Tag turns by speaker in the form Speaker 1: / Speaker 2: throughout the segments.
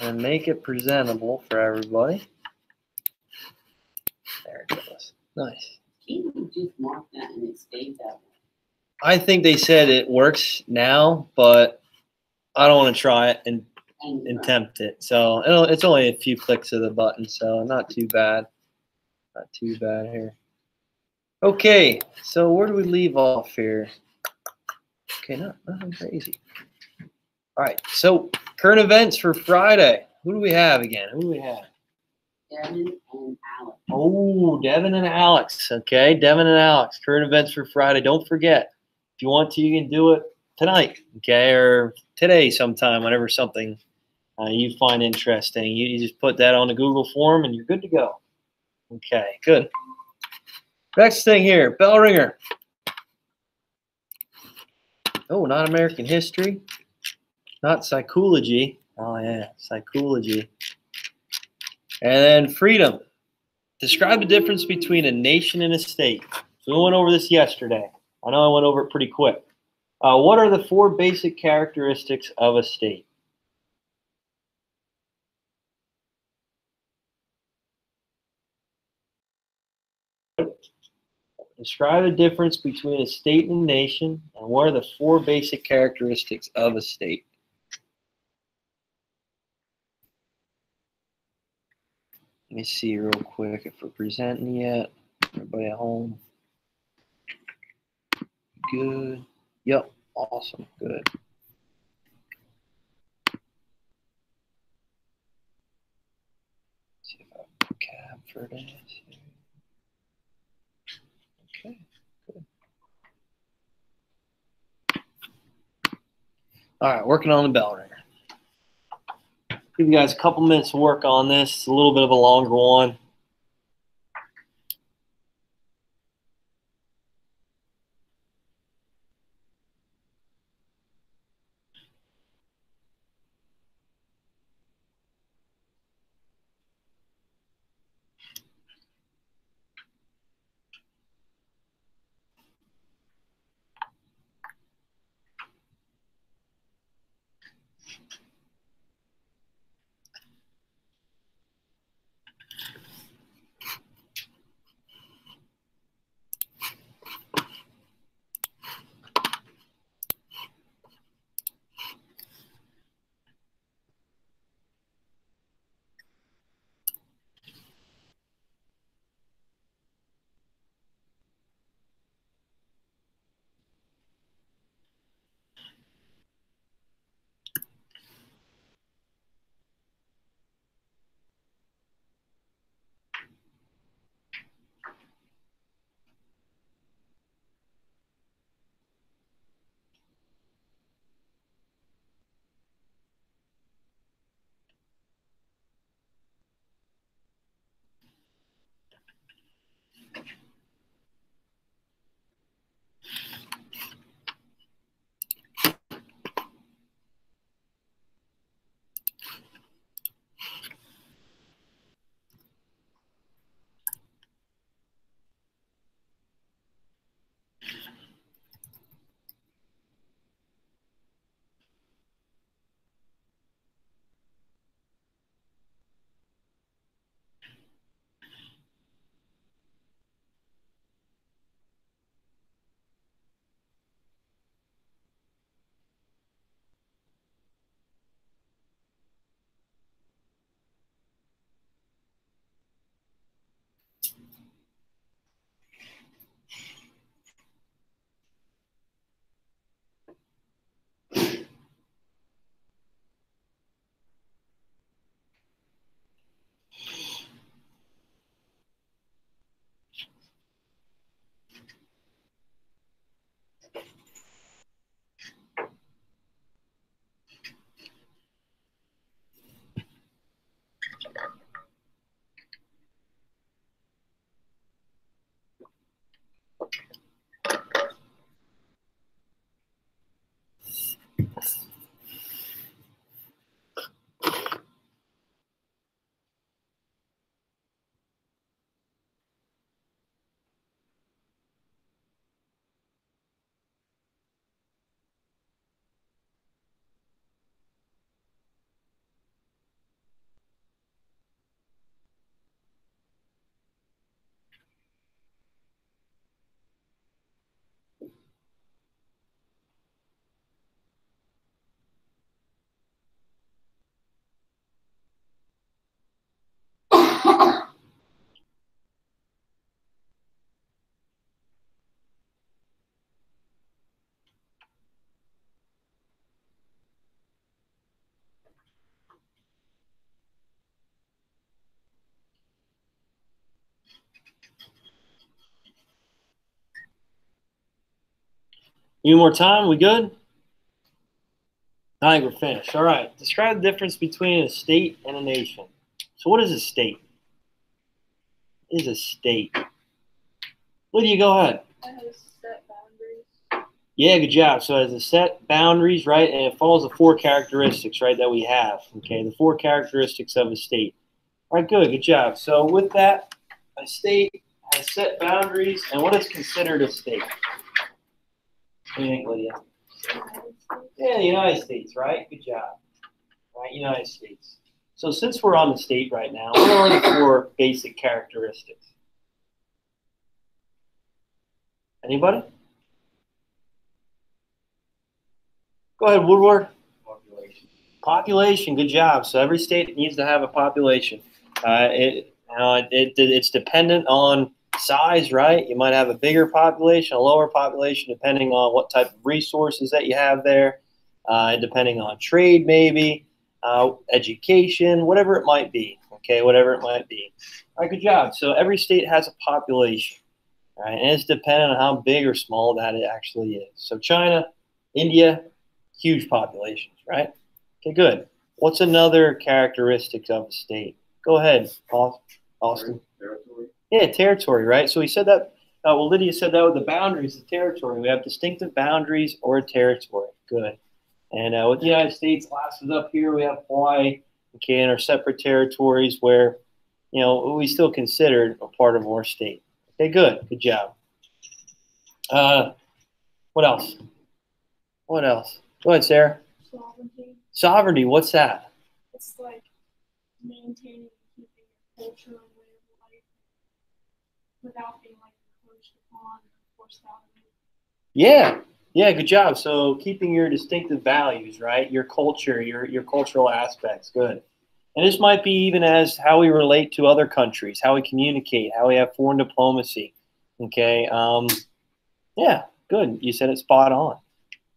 Speaker 1: And make it presentable for everybody. There it goes. Nice.
Speaker 2: Can't you just mark that and it stays that way?
Speaker 1: I think they said it works now, but I don't want to try it and,
Speaker 2: And
Speaker 1: tempt it. So it'll, it's only a few clicks of the button, so not too bad. Not too bad here. Okay, so where do we leave off here? Okay, not nothing crazy. All right, so current events for Friday. Who do we have again? Who do we have?
Speaker 2: Devin and Alex.
Speaker 1: Oh, Devin and Alex. Okay, Devin and Alex. Current events for Friday. Don't forget, if you want to, you can do it tonight. Okay, or today sometime, whenever something uh, you find interesting. You, you just put that on the Google form, and you're good to go. Okay, good. Next thing here, bell ringer. Oh, not American history, not psychology. Oh yeah, psychology. And then freedom. Describe the difference between a nation and a state. So we went over this yesterday. I know I went over it pretty quick. Uh, what are the four basic characteristics of a state? Describe the difference between a state and a nation, and what are the four basic characteristics of a state? Let me see real quick if we're presenting yet. Everybody at home? Good. Yep. Awesome. Good. see if I for this. Okay. Good. All right. Working on the bell ringer. Give you guys a couple minutes to work on this. It's a little bit of a longer one. Any more time? We good? I think we're finished. All right. Describe the difference between a state and a nation. So, what is a state? What is a state? Lydia, go ahead.
Speaker 3: set boundaries.
Speaker 1: Yeah, good job. So it has a set boundaries, right? And it follows the four characteristics, right, that we have. Okay, the four characteristics of a state. All right, good, good job. So with that, a state has set boundaries, and what is considered a state? What do you think, Lydia? Yeah, the United States, right? Good job. Right, United States. So since we're on the state right now, what are the four basic characteristics? Anybody? Go ahead, Woodward.
Speaker 4: Population.
Speaker 1: Population, good job. So every state needs to have a population. Uh, it, it, it, it's dependent on size, right? You might have a bigger population, a lower population, depending on what type of resources that you have there, uh, depending on trade, maybe, uh, education, whatever it might be. Okay, whatever it might be. All right, good job. So every state has a population, right? And it's dependent on how big or small that it actually is. So China, India, huge populations, right? Okay, good. What's another characteristic of a state? Go ahead, Austin.
Speaker 4: Territory.
Speaker 1: Yeah, territory, right? So we said that. Uh, well, Lydia said that with the boundaries of territory. We have distinctive boundaries or a territory. Good. And uh, with the United States, last is up here. We have Hawaii, okay, and our separate territories where, you know, we still considered a part of our state. Okay, good. Good job. Uh, what else? What else? Go ahead, Sarah.
Speaker 3: Sovereignty.
Speaker 1: Sovereignty. What's that?
Speaker 3: It's like maintaining and keeping your culture and way of life without being like encroached upon or forced out of it.
Speaker 1: Yeah, yeah, good job. So keeping your distinctive values, right? Your culture, your your cultural aspects, good. And this might be even as how we relate to other countries, how we communicate, how we have foreign diplomacy. Okay. Um, yeah, good. You said it spot on.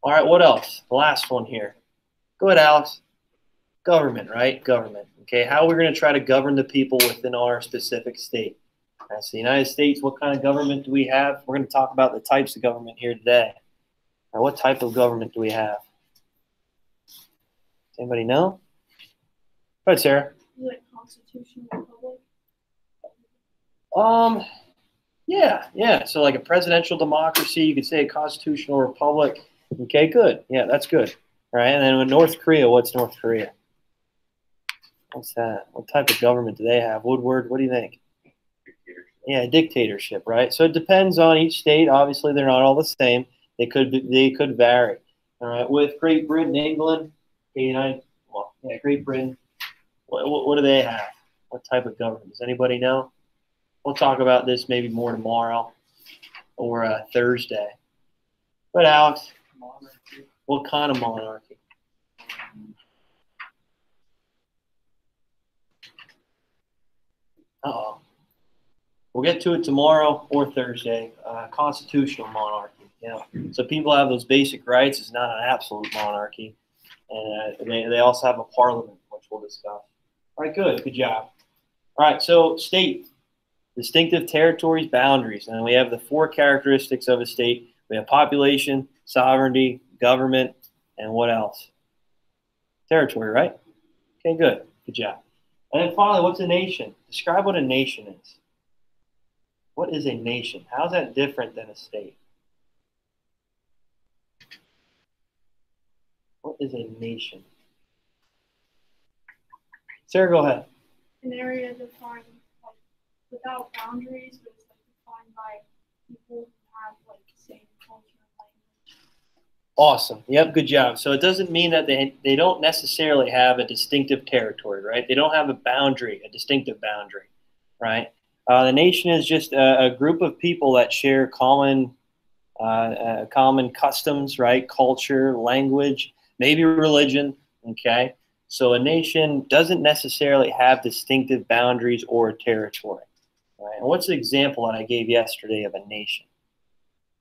Speaker 1: All right, what else? The last one here. Go ahead, Alex. Government, right? Government. Okay, how we're going to try to govern the people within our specific state. That's the United States. What kind of government do we have? We're going to talk about the types of government here today. Now, what type of government do we have? Does anybody know? Go ahead, Sarah.
Speaker 3: Is constitutional republic?
Speaker 1: Um, yeah, yeah. So like a presidential democracy, you could say a constitutional republic. Okay, good. Yeah, that's good. All right, and then with North Korea, what's North Korea? What's that? What type of government do they have? Woodward, what do you think? Yeah, dictatorship, right? So it depends on each state. Obviously, they're not all the same. They could be- they could vary. All right, with Great Britain, England, United, well, yeah, Great Britain. What, what, what do they have? What type of government? Does anybody know? We'll talk about this maybe more tomorrow or uh, Thursday. But Alex, what kind of monarchy? Uh oh. We'll get to it tomorrow or Thursday. Uh, constitutional monarchy. Yeah. So people have those basic rights. It's not an absolute monarchy, and uh, they, they also have a parliament, which we'll discuss. All right. Good. Good job. All right. So state, distinctive territories, boundaries, and we have the four characteristics of a state. We have population, sovereignty, government, and what else? Territory. Right. Okay. Good. Good job. And then finally, what's a nation? Describe what a nation is. What is a nation? How is that different than a state? What is a nation? Sarah, go ahead.
Speaker 3: An area defined like without boundaries, but it's like defined by people who have like same culture and language.
Speaker 1: Awesome. Yep, good job. So it doesn't mean that they they don't necessarily have a distinctive territory, right? They don't have a boundary, a distinctive boundary, right? Uh, the nation is just a, a group of people that share common uh, uh, common customs, right? Culture, language, maybe religion. Okay, so a nation doesn't necessarily have distinctive boundaries or territory. Right? And what's the example that I gave yesterday of a nation?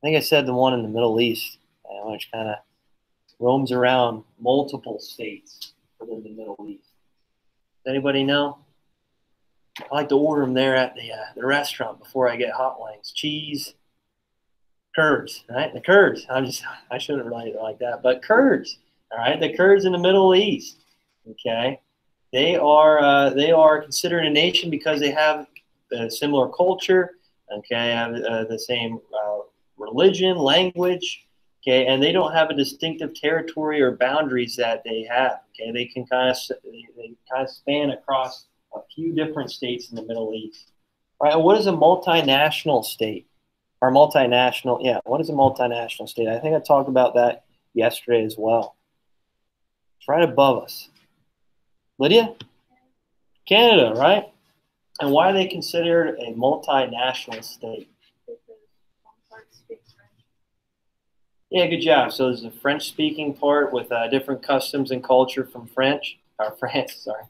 Speaker 1: I think I said the one in the Middle East, uh, which kind of roams around multiple states within the Middle East. Does anybody know? I like to order them there at the uh, the restaurant before I get hot wings. Cheese, curds, right? The Kurds. I'm just I shouldn't write it like that, but Kurds. All right, the Kurds in the Middle East. Okay, they are uh, they are considered a nation because they have a similar culture. Okay, have uh, the same uh, religion, language. Okay, and they don't have a distinctive territory or boundaries that they have. Okay, they can kind of they, they kind of span across a few different states in the Middle East. Right, what is a multinational state? Or multinational, yeah, what is a multinational state? I think I talked about that yesterday as well. It's right above us. Lydia? Canada, right? And why are they considered a multinational state? Yeah, good job. So there's a French-speaking part with uh, different customs and culture from French, or France, sorry,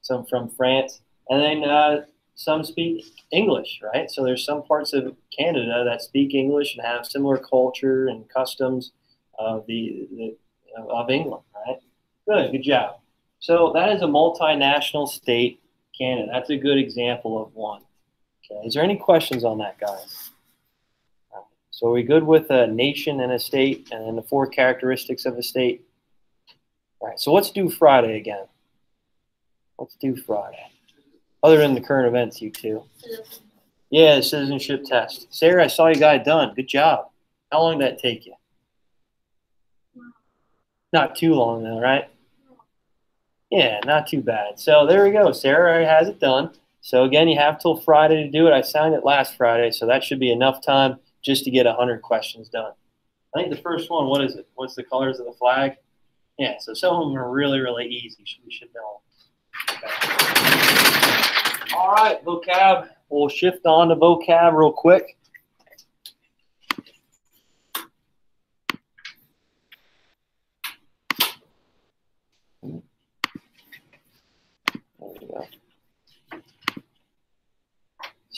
Speaker 1: some from France, and then uh, some speak English, right? So there's some parts of Canada that speak English and have similar culture and customs of the, the of England, right? Good, good job. So that is a multinational state, Canada. That's a good example of one. Okay, is there any questions on that, guys? So are we good with a nation and a state and the four characteristics of a state? All right, so let's do Friday again. Let's do Friday. Other than the current events, you two. Yeah, the citizenship test. Sarah, I saw you got it done. Good job. How long did that take you? Not too long though, right? Yeah, not too bad. So there we go. Sarah has it done. So again, you have till Friday to do it. I signed it last Friday, so that should be enough time just to get 100 questions done. I think the first one, what is it? What's the colors of the flag? Yeah, so some of them are really, really easy. We should know. All right, vocab. We'll shift on to vocab real quick.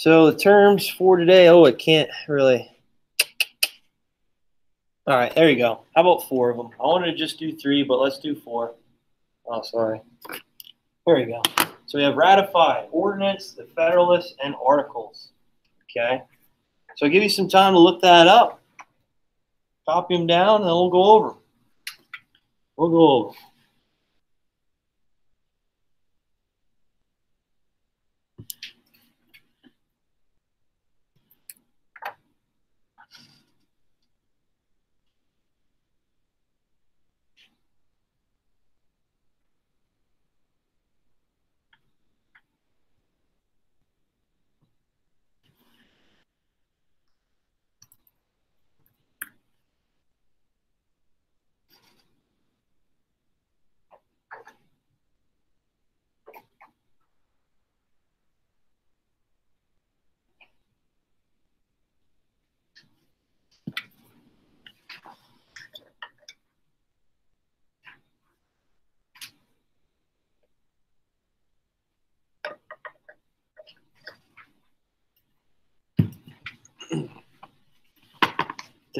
Speaker 1: So the terms for today, oh, it can't really. All right, there you go. How about four of them? I wanted to just do three, but let's do four. Oh, sorry. There you go. So we have ratified, ordinance, the Federalists, and articles. Okay. So I'll give you some time to look that up. Copy them down, and we'll go over. We'll go over.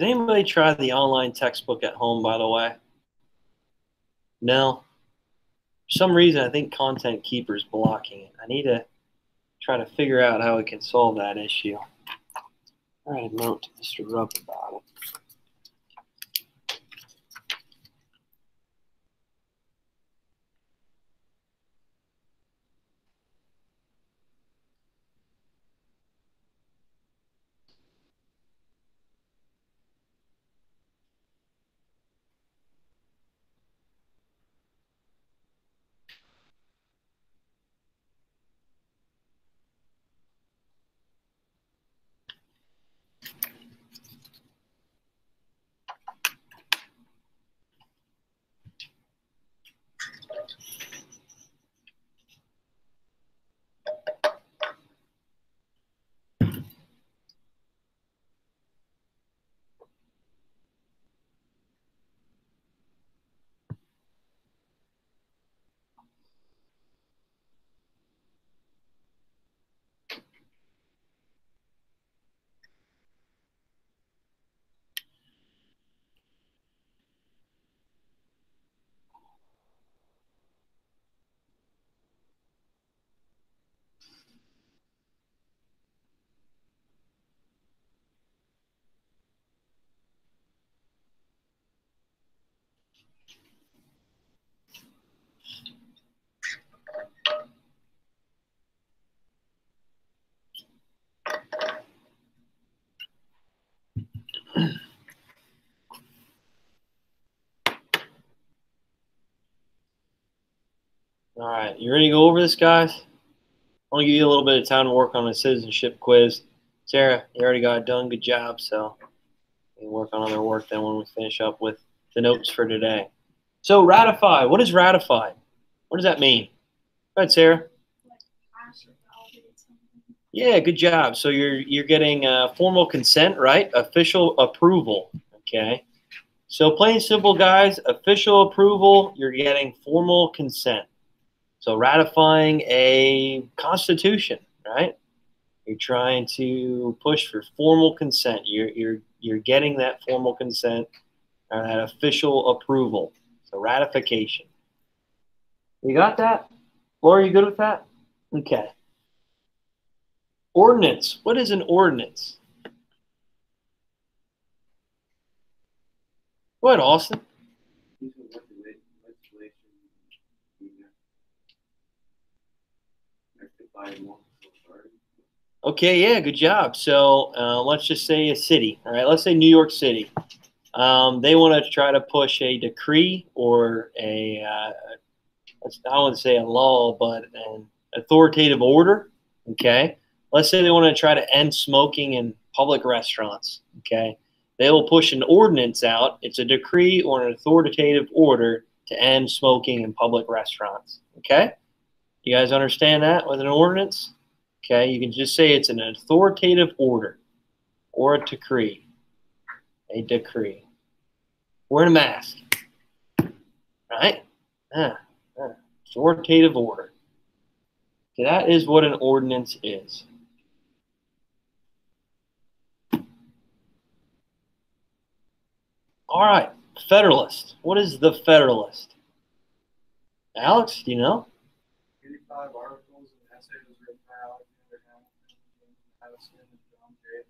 Speaker 1: Did anybody try the online textbook at home, by the way? No. For some reason, I think ContentKeeper's blocking it. I need to try to figure out how we can solve that issue. All right, note to Mr. About right, you ready to go over this, guys? I want to give you a little bit of time to work on the citizenship quiz. Sarah, you already got it done. Good job. So work on other work then when we finish up with the notes for today. So ratify. What is ratify? What does that mean? Go ahead, Sarah. Yeah, good job. So you're you're getting uh, formal consent, right? Official approval. Okay. So plain simple, guys. Official approval. You're getting formal consent. So ratifying a constitution, right? You're trying to push for formal consent. You're you're you're getting that formal consent or that official approval. So ratification. You got that? Laura, are you good with that? Okay. Ordinance. What is an ordinance? What, Austin.
Speaker 4: These are what the leg- legislation, you know, rectify multiple authority.
Speaker 1: Okay, yeah, good job. So uh, let's just say a city. All right, let's say New York City. Um, they want to try to push a decree or a, uh, I wouldn't say a law, but an authoritative order. Okay, let's say they want to try to end smoking in public restaurants. Okay, they will push an ordinance out. It's a decree or an authoritative order to end smoking in public restaurants. Okay, you guys understand that with an ordinance? Okay, you can just say it's an authoritative order or a decree. A decree. Wearing a mask. Right? Authoritative order. Okay, that is what an ordinance is. All right, Federalist. What is the Federalist? Alex, do you know?
Speaker 5: Eighty-five articles and essays written by Alexander Hamilton, Madison, and John Jay.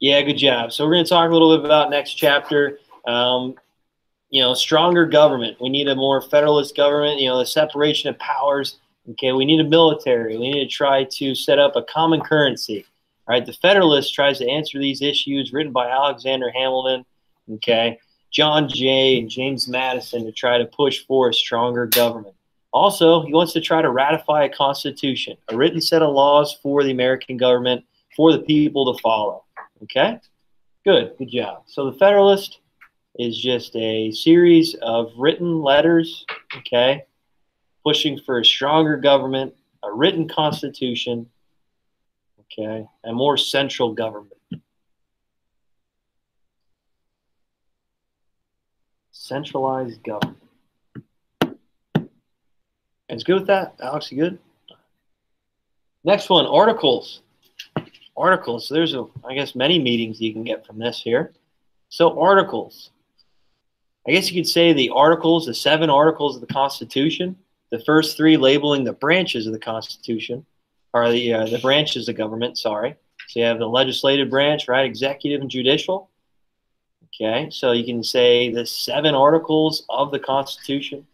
Speaker 1: Yeah, good job. So we're going to talk a little bit about next chapter. Um, you know, stronger government. We need a more federalist government. You know, the separation of powers. Okay, we need a military. We need to try to set up a common currency. All right, the Federalist tries to answer these issues written by Alexander Hamilton. Okay, John Jay and James Madison to try to push for a stronger government. Also, he wants to try to ratify a constitution, a written set of laws for the American government for the people to follow. Okay? Good. Good job. So the Federalist is just a series of written letters, okay, pushing for a stronger government, a written constitution, okay, a more central government. Centralized government. It's good with that? Alex, you good? Next one, articles articles. There's a, I guess, many meetings you can get from this here. So articles. I guess you could say the articles, the seven articles of the Constitution. The first three labeling the branches of the Constitution, or the uh, the branches of government. Sorry. So you have the legislative branch, right? Executive and judicial. Okay, so you can say the seven articles of the Constitution.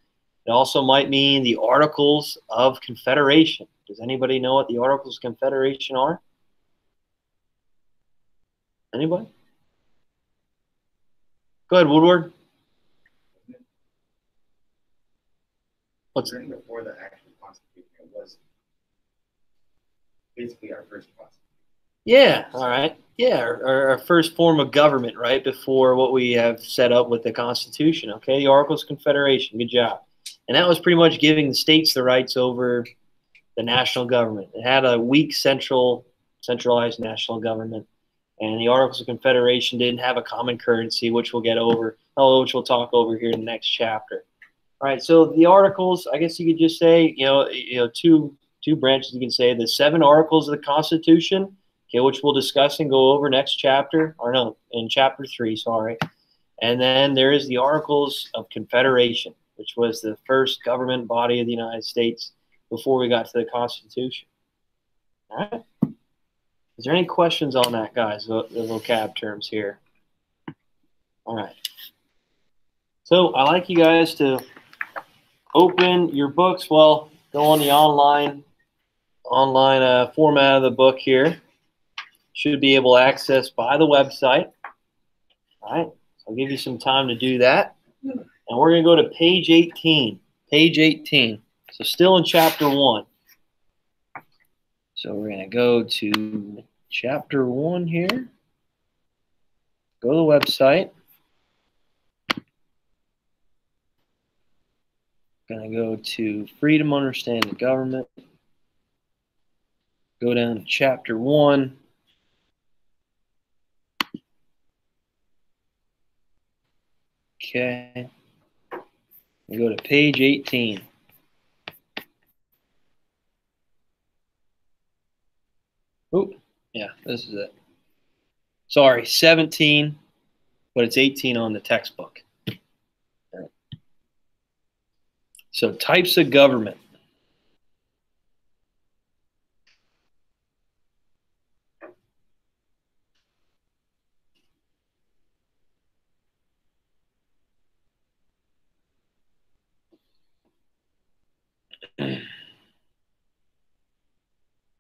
Speaker 1: It also might mean the Articles of Confederation. Does anybody know what the Articles of Confederation are? Anybody? Go ahead, Woodward. What's
Speaker 4: Written before the actual constitution, it was basically our first constitution.
Speaker 1: yeah, all right. Yeah, our, our first form of government, right before what we have set up with the Constitution. Okay, the Articles of Confederation. Good job. And that was pretty much giving the states the rights over the national government. It had a weak central, centralized national government, and the Articles of Confederation didn't have a common currency, which we'll get over, oh, which we'll talk over here in the next chapter. All right, so the Articles, I guess you could just say, you know, you know, two two branches. You can say the seven Articles of the Constitution, okay, which we'll discuss and go over next chapter, or no, in chapter three, sorry. And then there is the Articles of Confederation, which was the first government body of the United States before we got to the Constitution. All right. Is there any questions on that, guys? The, the vocab terms here. All right. So I like you guys to open your books. Well, go on the online online uh, format of the book here. Should be able to access by the website. All right. I'll give you some time to do that. And we're going to go to page 18. Page 18. So still in chapter 1. So we're going to go to chapter 1 here. Go to the website. Going to go to freedom understanding government. Go down to chapter 1. Okay. We go to page 18. Oh, yeah, this is it. Sorry, 17, but it's 18 on the textbook. So, types of government.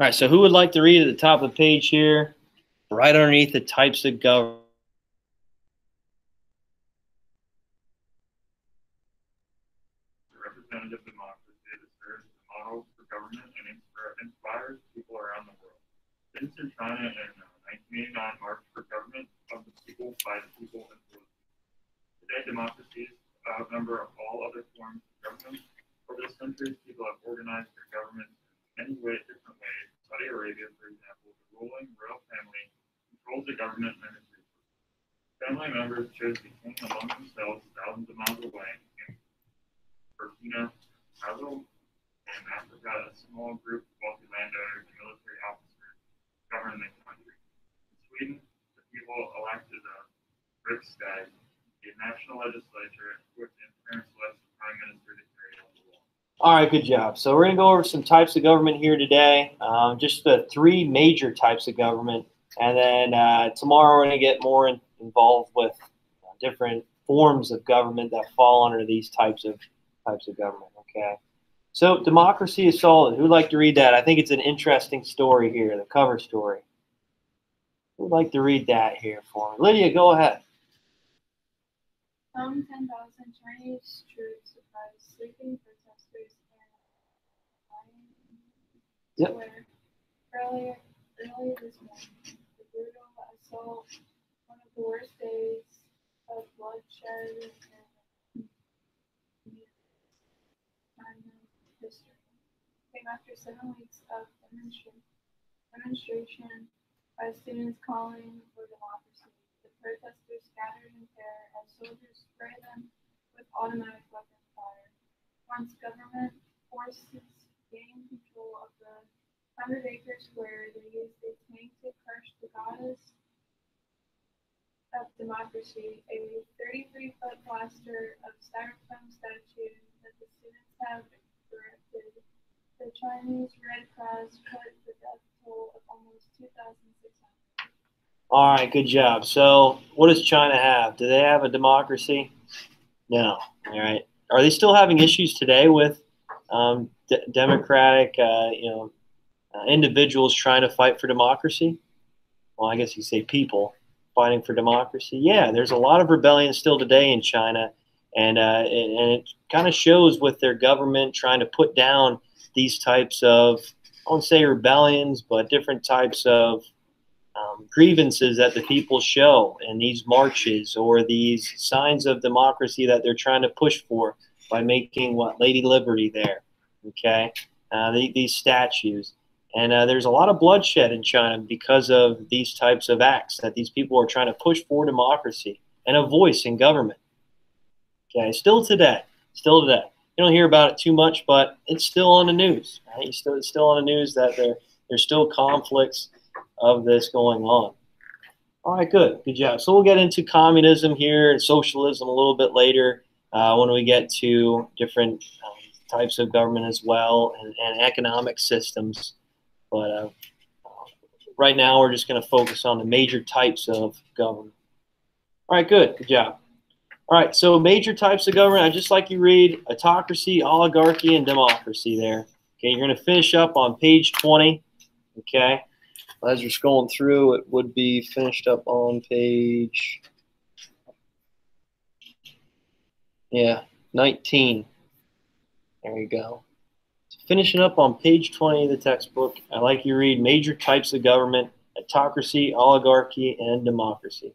Speaker 1: All right, so who would like to read at the top of the page here, right underneath the types of government?
Speaker 6: representative democracy a government and inspires people around the world. Since China in 1989 marched for government of the people, by the people, and for the people. Today, democracies outnumber all other forms of government. Over the centuries, people have organized their government in many way, different ways. Saudi Arabia, for example, the ruling royal family controls the government and its resources. Family members chose the king among themselves thousands of miles away. In Burkina Faso and Africa, a small group of wealthy landowners and military officers govern the country. In Sweden, the people elected a riksdag, a national legislature, which in turn selects the prime minister to carry out the law.
Speaker 1: All right, good job. So we're going to go over some types of government here today, um, just the three major types of government. And then uh, tomorrow we're going to get more in, involved with uh, different forms of government that fall under these types of types of government. Okay. So democracy is solid. Who'd like to read that? I think it's an interesting story here, the cover story. Who'd like to read that here for me? Lydia, go ahead.
Speaker 3: Some 10,000 Chinese troops surprised sleeping protesters in
Speaker 1: Yep.
Speaker 3: Square earlier, earlier this morning. The brutal assault, one of the worst days of bloodshed in history, came after seven weeks of demonstration, demonstration by students calling for democracy. The protesters scattered in terror as soldiers spray them with automatic weapon fire. Once government forces gained control of the hundred acre square, they used a tank to crush the goddess of democracy, a 33 foot plaster of styrofoam statue that the students have erected. The Chinese Red Cross put the death toll of almost 2,600.
Speaker 1: All right, good job. So, what does China have? Do they have a democracy? No. All right. Are they still having issues today with um, democratic, uh, you know, uh, individuals trying to fight for democracy? Well, I guess you say people fighting for democracy. Yeah, there's a lot of rebellion still today in China, and uh, and and it kind of shows with their government trying to put down these types of I won't say rebellions, but different types of um, grievances that the people show in these marches or these signs of democracy that they're trying to push for by making what Lady Liberty there, okay? Uh, the, these statues. And uh, there's a lot of bloodshed in China because of these types of acts that these people are trying to push for democracy and a voice in government. Okay, still today, still today. You don't hear about it too much, but it's still on the news. Right? It's, still, it's still on the news that there, there's still conflicts of this going on. All right, good, good job. So we'll get into communism here and socialism a little bit later uh, when we get to different um, types of government as well and, and economic systems. But uh, right now, we're just going to focus on the major types of government. All right, good, good job. All right, so major types of government. I just like you read autocracy, oligarchy, and democracy there. Okay, you're going to finish up on page 20. Okay, as you're scrolling through, it would be finished up on page. Yeah, 19. There you go. Finishing up on page 20 of the textbook, I like you read major types of government, autocracy, oligarchy, and democracy.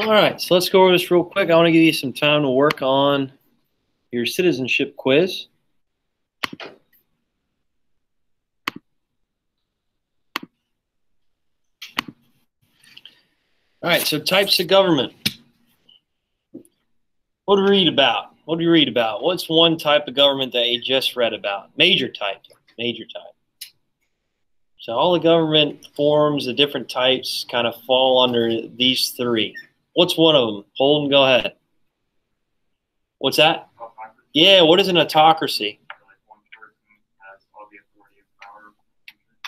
Speaker 1: All right, so let's go over this real quick. I want to give you some time to work on your citizenship quiz. All right, so types of government. What do we read about? What do we read about? What's one type of government that you just read about? Major type. Major type. So all the government forms, the different types, kind of fall under these three. What's one of them? Holden, go ahead. What's that? Yeah, what is an autocracy?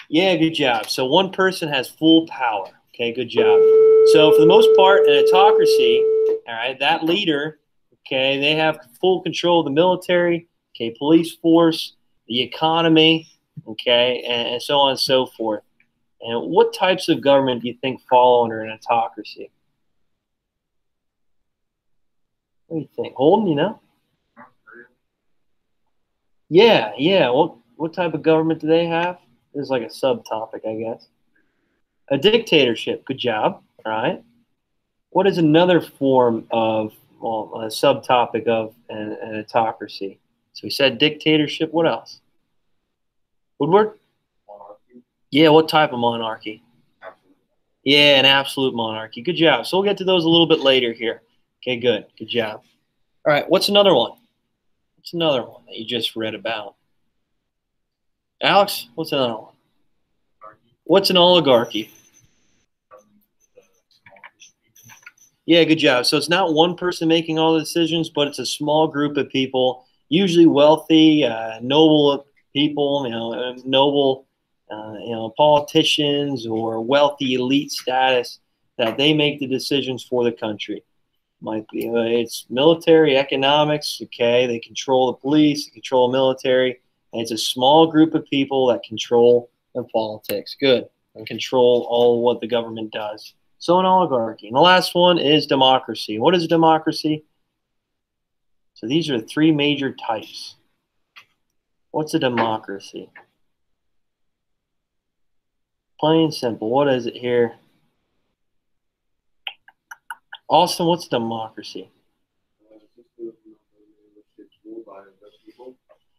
Speaker 1: Yeah, good job. So one person has full power. Okay, good job. So for the most part, an autocracy, all right, that leader, okay, they have full control of the military, okay, police force, the economy, okay, and, and so on and so forth. And what types of government do you think fall under an autocracy? What do you think? Holden, you know? Yeah, yeah. What what type of government do they have? This is like a subtopic, I guess. A dictatorship. Good job. All right. What is another form of, well, a subtopic of an, an autocracy? So we said dictatorship. What else? Woodward?
Speaker 4: Monarchy,
Speaker 1: Yeah, what type of monarchy?
Speaker 4: absolutely.
Speaker 1: Yeah, an absolute monarchy. Good job. So we'll get to those a little bit later here. Okay, good. Good job. All right, what's another one? What's another one that you just read about? Alex, what's another one? What's an oligarchy? Yeah, good job. So it's not one person making all the decisions, but it's a small group of people, usually wealthy, uh, noble people, you know, uh, noble, uh, you know, politicians or wealthy elite status that they make the decisions for the country. Might be uh, it's military, economics. Okay, they control the police, they control the military, and it's a small group of people that control the politics. Good, and control all what the government does. So an oligarchy. And the last one is democracy. What is democracy? So these are three major types. What's a democracy? Plain simple. What is it here? Austin, what's democracy?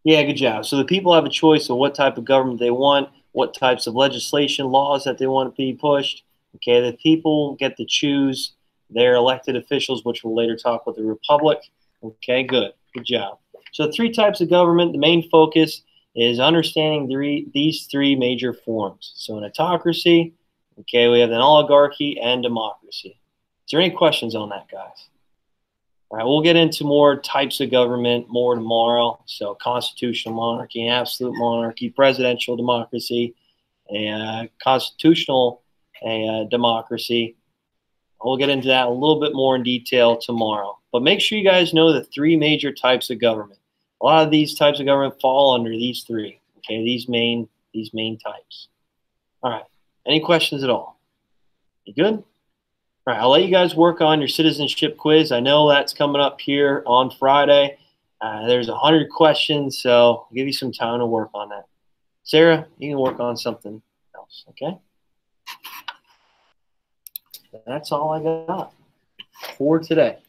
Speaker 1: Yeah, good job. So the people have a choice of what type of government they want, what types of legislation, laws that they want to be pushed. Okay, the people get to choose their elected officials, which we'll later talk with the republic. Okay, good. Good job. So three types of government. The main focus is understanding the, these three major forms. So an autocracy, okay, we have an oligarchy and democracy. Is there any questions on that, guys? All right, we'll get into more types of government more tomorrow. So, constitutional monarchy, absolute monarchy, presidential democracy, a uh, constitutional uh, democracy. We'll get into that a little bit more in detail tomorrow. But make sure you guys know the three major types of government. A lot of these types of government fall under these three. Okay, these main these main types. All right. Any questions at all? You good? All right, I'll let you guys work on your citizenship quiz. I know that's coming up here on Friday. Uh, there's a hundred questions, so I'll give you some time to work on that. Sarah, you can work on something else, okay? That's all I got for today.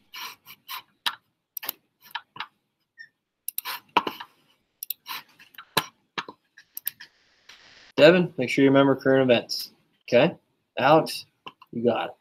Speaker 1: Devin, make sure you remember current events. Okay? Alex, you got it.